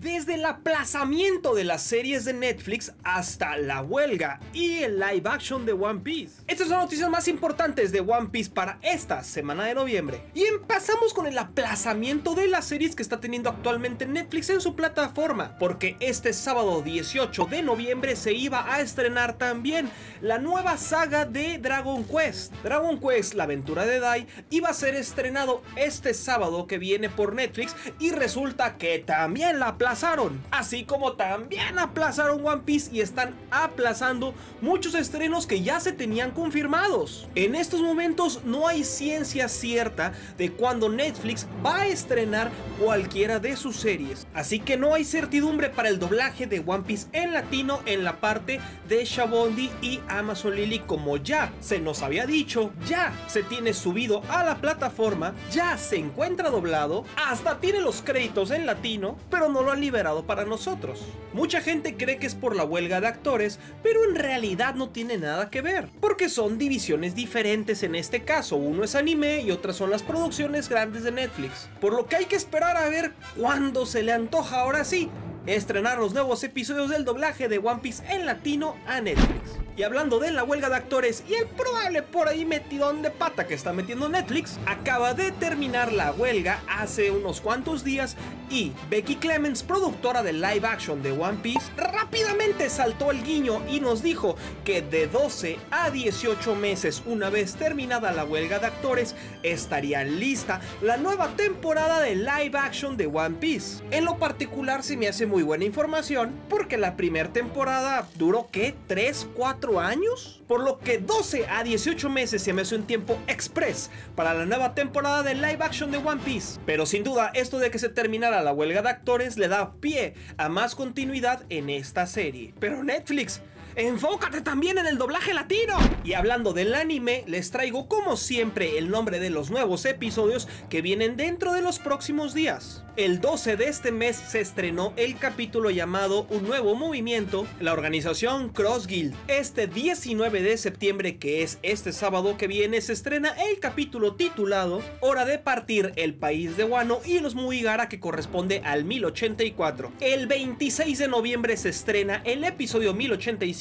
Desde el aplazamiento de las series de Netflix hasta la huelga y el live action de One Piece. Estas son las noticias más importantes de One Piece para esta semana de noviembre. Y empezamos con el aplazamiento de las series que está teniendo actualmente Netflix en su plataforma, porque este sábado 18 de noviembre se iba a estrenar también la nueva saga de Dragon Quest. Dragon Quest, la aventura de Dai, iba a ser estrenado este sábado que viene por Netflix y resulta que también la Así como también aplazaron One Piece y están aplazando muchos estrenos que ya se tenían confirmados. En estos momentos no hay ciencia cierta de cuándo Netflix va a estrenar cualquiera de sus series. Así que no hay certidumbre para el doblaje de One Piece en latino en la parte de Shabondi y Amazon Lily como ya se nos había dicho, ya se tiene subido a la plataforma, ya se encuentra doblado, hasta tiene los créditos en latino, pero no lo han liberado para nosotros. Mucha gente cree que es por la huelga de actores, pero en realidad no tiene nada que ver, porque son divisiones diferentes en este caso, uno es anime y otras son las producciones grandes de Netflix. Por lo que hay que esperar a ver cuándo se le antoja ahora sí estrenar los nuevos episodios del doblaje de One Piece en latino a Netflix. Y hablando de la huelga de actores y el probable por ahí metidón de pata que está metiendo Netflix, acaba de terminar la huelga hace unos cuantos días y Becky Clemens, productora del live action de One Piece, rápidamente saltó el guiño y nos dijo que de 12 a 18 meses una vez terminada la huelga de actores estaría lista la nueva temporada de live action de One Piece. En lo particular se me hace muy buena información porque la primera temporada duró que 3, 4 años, por lo que 12 a 18 meses se me hace un tiempo express para la nueva temporada de live action de One Piece. Pero sin duda esto de que se terminara la huelga de actores le da pie a más continuidad en esta serie. Pero Netflix enfócate también en el doblaje latino. Y hablando del anime, les traigo como siempre el nombre de los nuevos episodios que vienen dentro de los próximos días. El 12 de este mes se estrenó el capítulo llamado Un nuevo movimiento, la organización Cross Guild. Este 19 de septiembre, que es este sábado que viene, se estrena el capítulo titulado Hora de partir el país de Wano y los Muigara que corresponde al 1084. El 26 de noviembre se estrena el episodio 1085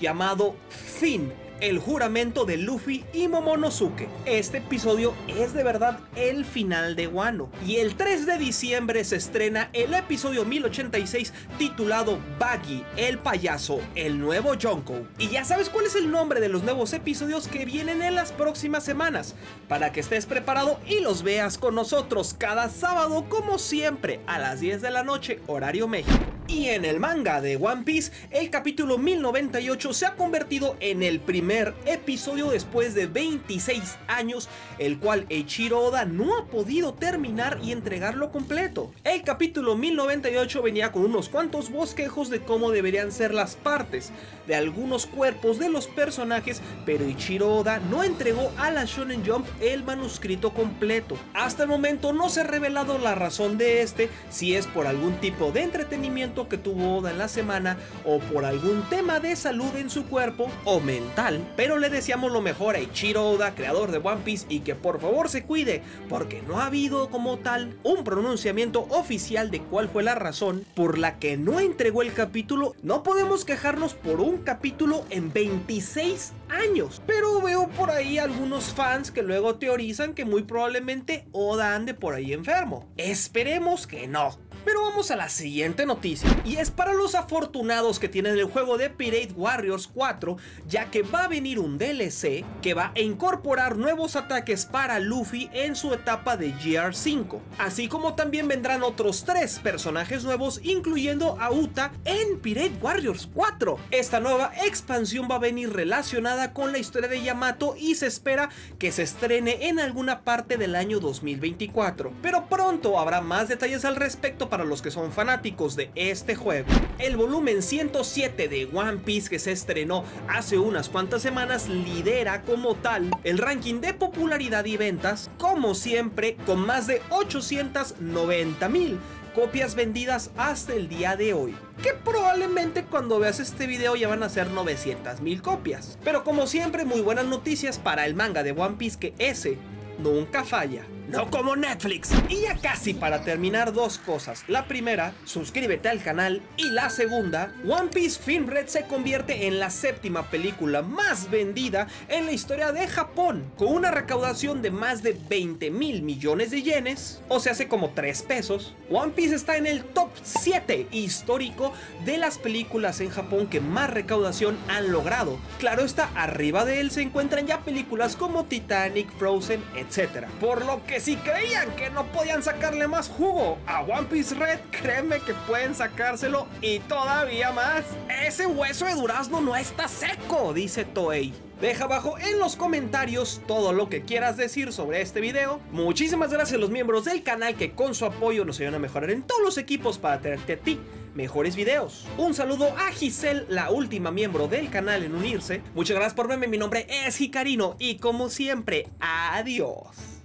llamado Fin el juramento de Luffy y Momonosuke. Este episodio es de verdad el final de Wano. Y el 3 de diciembre se estrena el episodio 1086 titulado Baggy, el payaso, el nuevo Jonko. Y ya sabes cuál es el nombre de los nuevos episodios que vienen en las próximas semanas, para que estés preparado y los veas con nosotros cada sábado como siempre a las 10 de la noche, horario México. Y en el manga de One Piece, el capítulo 1098 se ha convertido en el primer episodio después de 26 años, el cual Eiichiro no ha podido terminar y entregarlo completo. El capítulo 1098 venía con unos cuantos bosquejos de cómo deberían ser las partes de algunos cuerpos de los personajes, pero Eiichiro Oda no entregó a la Shonen Jump el manuscrito completo. Hasta el momento no se ha revelado la razón de este, si es por algún tipo de entretenimiento que tuvo Oda en la semana o por algún tema de salud en su cuerpo o mental, pero le deseamos lo mejor a Ichiro Oda, creador de One Piece, y que por favor se cuide, porque no ha habido como tal un pronunciamiento oficial de cuál fue la razón por la que no entregó el capítulo. No podemos quejarnos por un capítulo en 26 años, pero veo por ahí algunos fans que luego teorizan que muy probablemente Oda ande por ahí enfermo. Esperemos que no. Pero vamos a la siguiente noticia, y es para los afortunados que tienen el juego de Pirate Warriors 4, ya que va a venir un DLC que va a incorporar nuevos ataques para Luffy en su etapa de GR5, así como también vendrán otros tres personajes nuevos, incluyendo a Uta en Pirate Warriors 4. Esta nueva expansión va a venir relacionada con la historia de Yamato y se espera que se estrene en alguna parte del año 2024, pero pronto habrá más detalles al respecto para los que son fanáticos de este juego. El volumen 107 de One Piece que se estrenó hace unas cuantas semanas lidera como tal el ranking de popularidad y ventas, como siempre, con más de 890 mil copias vendidas hasta el día de hoy. Que probablemente cuando veas este video ya van a ser 900 mil copias. Pero como siempre, muy buenas noticias para el manga de One Piece que ese nunca falla. No como Netflix. Y ya casi para terminar dos cosas. La primera, suscríbete al canal. Y la segunda, One Piece Film Red se convierte en la séptima película más vendida en la historia de Japón, con una recaudación de más de 20 mil millones de yenes, o se hace como 3 pesos. One Piece está en el top 7 histórico de las películas en Japón que más recaudación han logrado. Claro está, arriba de él se encuentran ya películas como Titanic, Frozen, etc. Por lo que si creían que no podían sacarle más jugo a One Piece Red, créeme que pueden sacárselo y todavía más. Ese hueso de durazno no está seco, dice Toei. Deja abajo en los comentarios todo lo que quieras decir sobre este video. Muchísimas gracias a los miembros del canal que con su apoyo nos ayudan a mejorar en todos los equipos para tenerte a ti mejores videos. Un saludo a Giselle, la última miembro del canal en unirse. Muchas gracias por verme, mi nombre es Hicarino y como siempre, adiós.